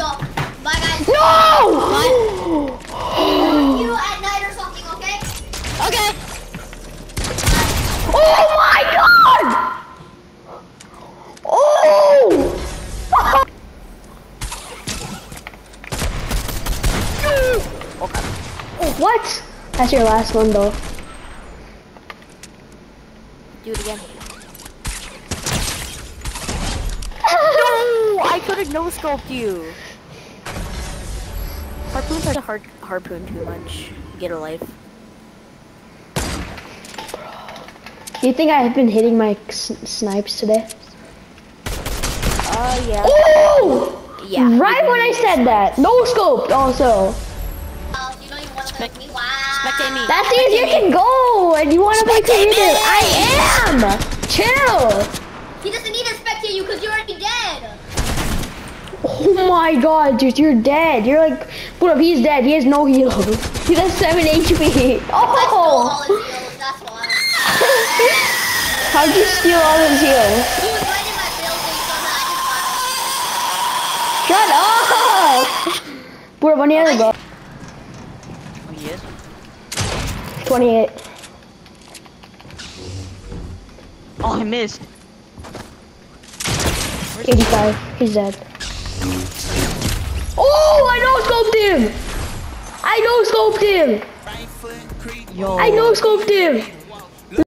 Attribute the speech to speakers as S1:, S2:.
S1: go. Bye, guys.
S2: No!
S1: You at night or something, okay?
S3: Okay.
S2: Oh my god! Oh! What? That's your last one though.
S3: Do it again. no! I could have no scoped you. Harpoons are hard harpoon too much. Get a life.
S2: Do you think I've been hitting my s- snipes today?
S3: Oh yeah.
S2: Oh!
S3: Yeah.
S2: Right when I said that. No scoped also.
S1: Uh, you know you want to
S3: Spec-
S1: make me. Wow.
S3: Spectate me.
S2: That means you can go and you want to play
S3: Spectate me.
S2: creative. I am! Chill!
S1: He doesn't need to spectate you because you're already dead.
S2: Oh my god, dude, you're dead. You're like, what up, he's dead? He has no heals. He has 7 HP.
S1: I stole
S2: Oh!
S1: all his heals, that's why.
S2: How'd you steal all his heals?
S1: He was right in my building, so I just got him.
S2: Shut up! What, when you go?
S3: Oh, he is?
S2: 28.
S3: Oh, I missed.
S2: 85. He's dead. Oh, I no scoped him! I no scoped him!
S3: Yo.
S2: I no scoped him!